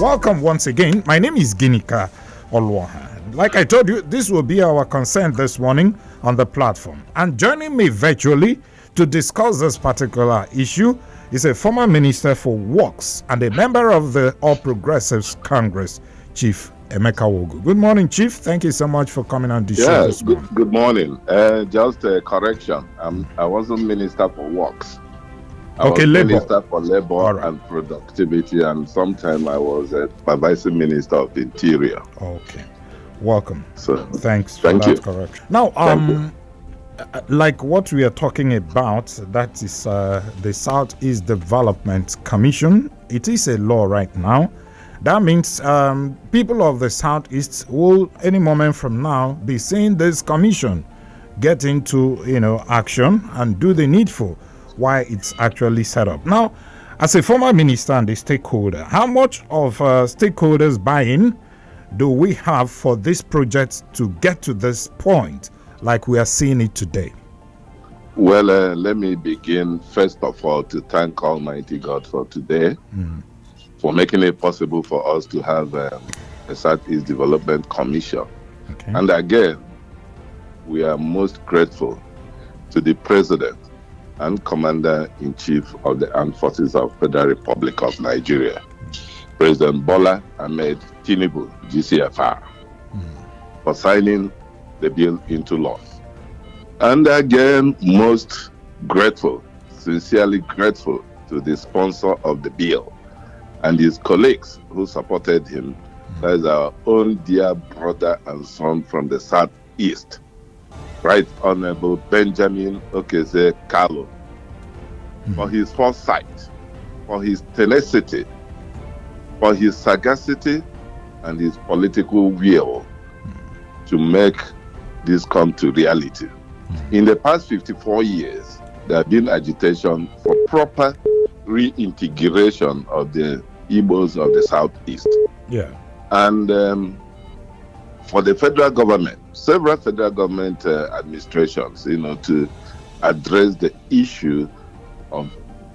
Welcome once again. My name is Ginika Olwaha. Like I told you, this will be our concern this morning on the platform. And joining me virtually to discuss this particular issue is a former minister for works and a member of the All Progressives Congress, Chief Emeka Wogu. Good morning, Chief. Thank you so much for coming on the yeah, show this good, morning. good morning. Uh, just a correction. I'm, I wasn't minister for works. I Okay, was labor. minister for labor right. and productivity, and sometime I was a supervising minister of the interior. Okay. Welcome. So Thanks for Thank that you. correction. Now, um, uh, like what we are talking about, that is uh, the Southeast Development Commission. It is a law right now. That means um, people of the Southeast will, any moment from now, be seeing this commission get into, you know, action and do the needful why it's actually set up. Now, as a former minister and a stakeholder, how much of uh, stakeholders buy-in do we have for this project to get to this point like we are seeing it today? Well, uh, let me begin first of all to thank Almighty God for today, for making it possible for us to have um, a Southeast Development Commission. Okay. And again, we are most grateful to the President and Commander in Chief of the Armed Forces of Federal Republic of Nigeria, President Bola Ahmed Tinubu, GCFR, for signing the bill into law. And again, most grateful, sincerely grateful to the sponsor of the bill and his colleagues who supported him. That is our own dear brother and son from the Southeast, Right Honorable Benjamin Okezie Kalu, for his foresight, for his tenacity, for his sagacity, and his political will to make this come to reality. In the past 54 years, there have been agitation for proper reintegration of the Igbos of the Southeast. Yeah. And um, for the federal government, several federal government uh, administrations, you know, to address the issue of,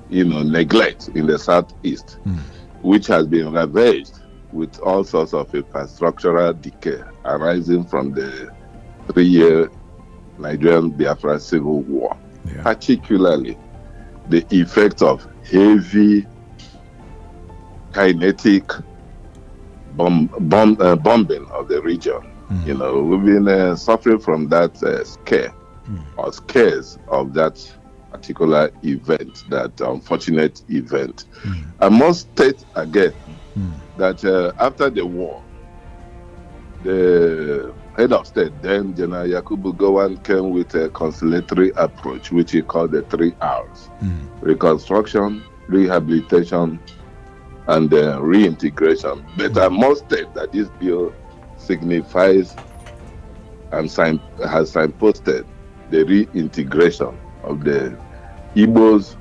you know, neglect in the Southeast, which has been ravaged with all sorts of infrastructural decay arising from the three-year Nigerian Biafra civil war, Yeah. particularly the effect of heavy kinetic bomb, bomb, uh, bombing of the region. You know, we've been uh, suffering from that uh, scare or scares of that particular event, that unfortunate event. I must state again that uh, after the war, the head of state, then General Yakubu Gowon, came with a conciliatory approach, which he called the three R's. Reconstruction, rehabilitation, and uh, reintegration. But I must state that this bill signifies and sign, has signposted the reintegration of the Igbos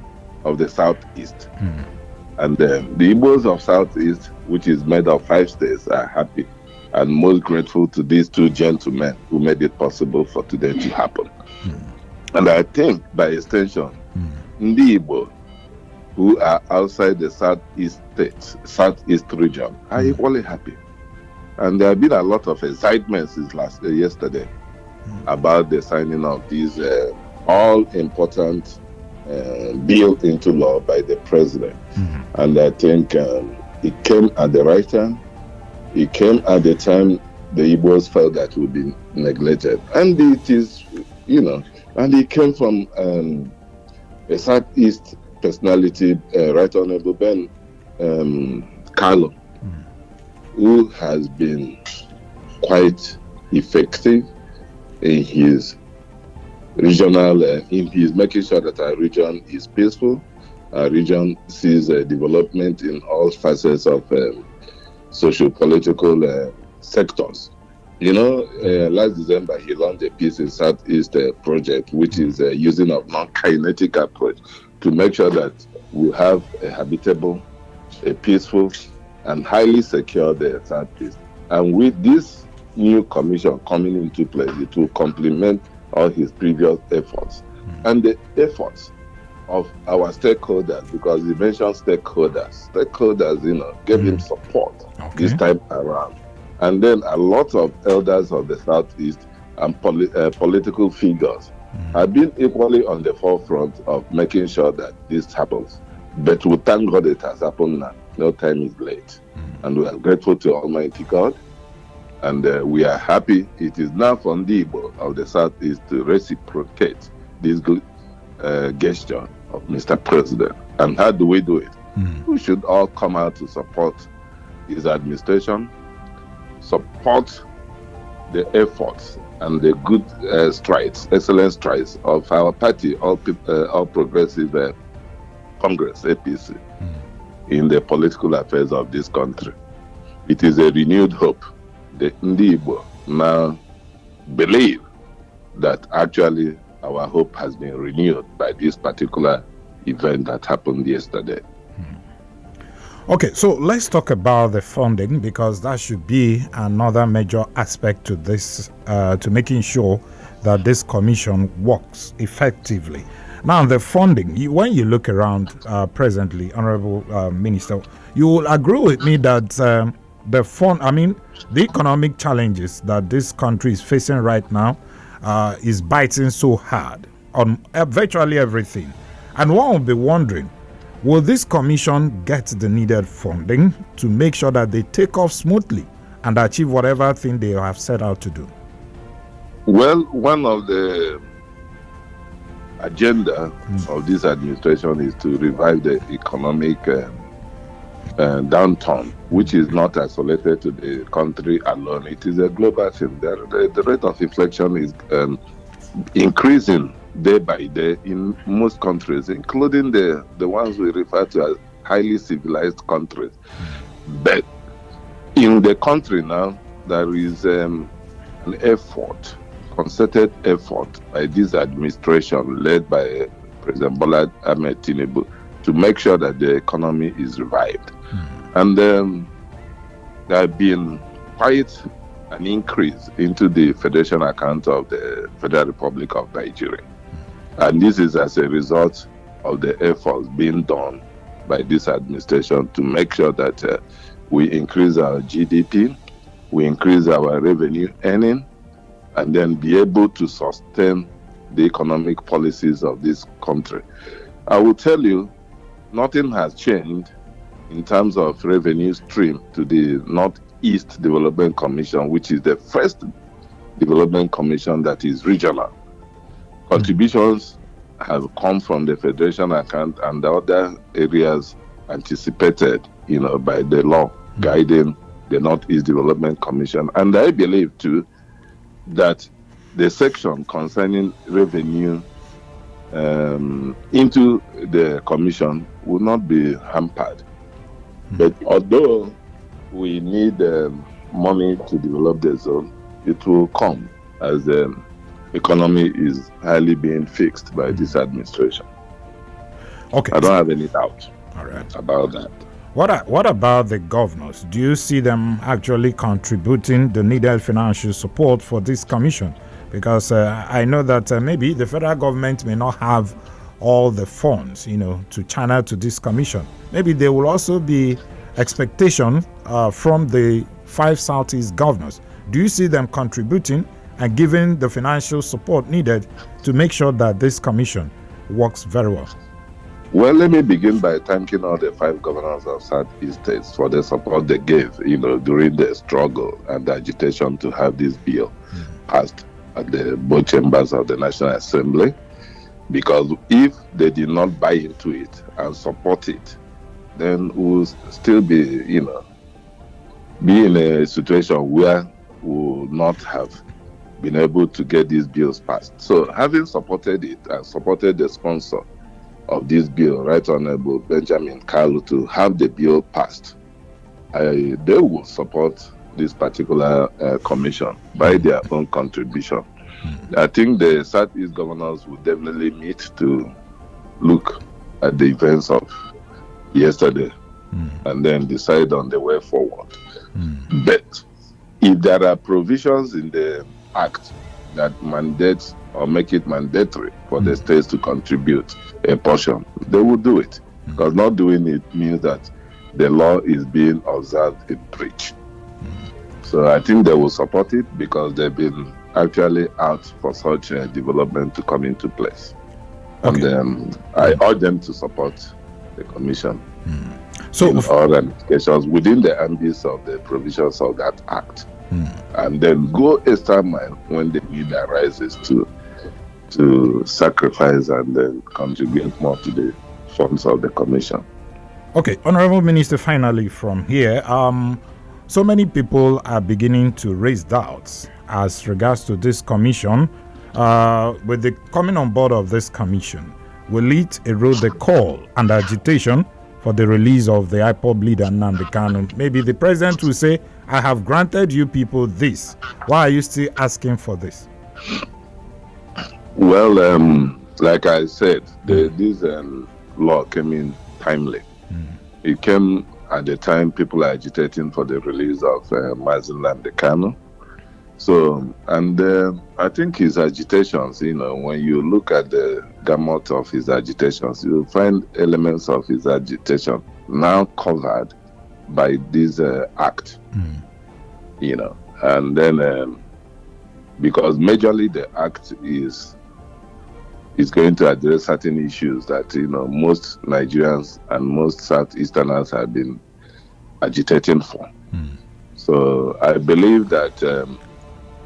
of the Southeast. And uh, the Igbos of Southeast, which is made of five states, are happy and most grateful to these two gentlemen who made it possible for today to happen. And I think by extension, Ndi Igbo, who are outside the Southeast states, Southeast region, are equally happy. And there have been a lot of excitement since last uh, yesterday about the signing of these uh, all important uh, bill into law by the president. And I think um, it came at the right time. It came at the time the Igbos felt that would be neglected. And it is, you know, and it came from um, a Southeast personality, uh, Right Honorable Ben um, Kalu, who has been quite effective in his regional, uh, in his making sure that our region is peaceful. Our region sees uh, development in all facets of um, social political uh, sectors. You know, uh, last December he launched a Peace in Southeast uh, project, which is uh, using a non-kinetic approach to make sure that we have a habitable, a peaceful, and highly secure the Southeast. And with this new commission coming into place, it will complement all his previous efforts. And the efforts of our stakeholders because he mentioned stakeholders. Stakeholders, you know, gave mm. him support okay. this time around. And then a lot of elders of the Southeast and poli- uh, political figures mm. have been equally on the forefront of making sure that this happens. But we thank God it has happened now. No time is late. Mm. And we are grateful to Almighty God. And uh, we are happy it is now from the Igbo of the Southeast to reciprocate this good uh, gesture of Mr. President. And how do we do it? Mm. We should all come out to support his administration, support the efforts and the good uh, strides, excellent strides of our party, All, uh, all Progressive uh, Congress, APC, mm. in the political affairs of this country. It is a renewed hope. The Ndigbo now believe that actually our hope has been renewed by this particular event that happened yesterday. Okay, so let's talk about the funding because that should be another major aspect to this, uh, to making sure that this commission works effectively. Now, the funding, you, when you look around uh, presently, Honorable uh, Minister, you will agree with me that um, the fund, I mean, the economic challenges that this country is facing right now uh, is biting so hard on uh, virtually everything. And one will be wondering, will this commission get the needed funding to make sure that they take off smoothly and achieve whatever thing they have set out to do? Well, one of the agenda mm. of this administration is to revive the economic um, uh, downturn, which is not isolated to the country alone. It is a global thing. The, the, the rate of inflation is um, increasing day by day in most countries, including the, the ones we refer to as highly civilized countries. But in the country now, there is um, an effort, concerted effort by this administration led by President Bola Ahmed Tinubu to make sure that the economy is revived. Mm. And um, there have been quite an increase into the federation account of the Federal Republic of Nigeria. And this is as a result of the efforts being done by this administration to make sure that uh, we increase our GDP, we increase our revenue earning, and then be able to sustain the economic policies of this country. I will tell you nothing has changed in terms of revenue stream to the Northeast Development Commission, which is the first development commission that is regional. Contributions have come from the federation account and the other areas anticipated, you know, by the law guiding the Northeast Development Commission. And I believe too that the section concerning revenue um, into the commission will not be hampered. Mm. But although we need um, money to develop the zone, it will come as the economy is highly being fixed by this administration. Okay. I don't have any doubt All right. about that. What, what about the governors? Do you see them actually contributing the needed financial support for this commission? because uh, I know that uh, maybe the federal government may not have all the funds, you know, to channel to this commission. Maybe there will also be expectation uh, from the five Southeast governors. Do you see them contributing and giving the financial support needed to make sure that this commission works very well? Well, let me begin by thanking all the five governors of Southeast states for the support they gave, you know, during the struggle and the agitation to have this bill mm-hmm. passed at the both chambers of the National Assembly because if they did not buy into it and support it, then we'll still be, you know, be in a situation where we will not have been able to get these bills passed. So having supported it and supported the sponsor of this bill, Right Honorable Benjamin Kalu, to have the bill passed, I, they will support this particular uh, commission by their own contribution. Mm. I think the Southeast governors will definitely meet to look at the events of yesterday mm. and then decide on the way forward. Mm. But if there are provisions in the act that mandates or make it mandatory for the hmm. states to contribute, a portion, they will do it. Hmm. Because not doing it means that the law is being observed in breach. Hmm. So I think they will support it because they've been actually out for such a development to come into place. Okay. And um, I urge them to support the commission So, in all ramifications within the ambits of the provisions of that act. And then go extra mile when the need arises to to sacrifice and then contribute more to the funds of the commission. Okay, Honorable Minister, finally from here, um, so many people are beginning to raise doubts as regards to this commission. Uh, with the coming on board of this commission, will it erode the call and agitation for the release of the IPOB leader Nnamdi Kanu? Maybe the president will say, I have granted you people this. Why are you still asking for this? Well, um, like I said, the, this um, law came in timely. It came at the time people are agitating for the release of uh, Mazi Kanu. So, and uh, I think his agitations, you know, when you look at the gamut of his agitations, you'll find elements of his agitation now covered by this uh, act, you know, and then um, because majorly the act is is going to address certain issues that you know most Nigerians and most Southeasterners have been agitating for. So I believe that um,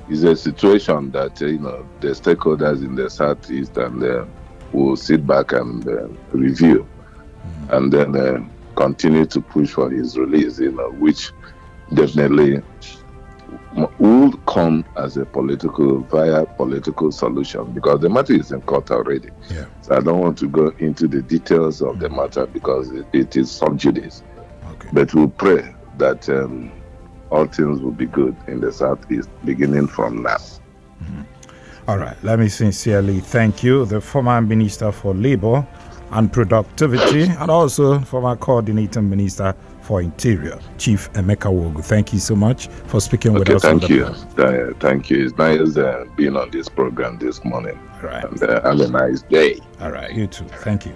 is a situation that uh, you know the stakeholders in the southeast and uh, will sit back and uh, review, and then uh, continue to push for his release. You know, which definitely will come as a political via political solution because the matter is in court already. Yeah. So I don't want to go into the details of the matter because it, it is sub judice. Okay. But we'll pray that um, all things will be good in the southeast beginning from now. All right. Let me sincerely thank you, the former Minister for Labor and Productivity, and also former Coordinator Minister for Interior, Chief Emeka Wogu. Thank you so much for speaking with us. thank you. Uh, thank you. It's nice uh, being on this program this morning. All right. And uh, have a nice day. All right. You too. Thank you.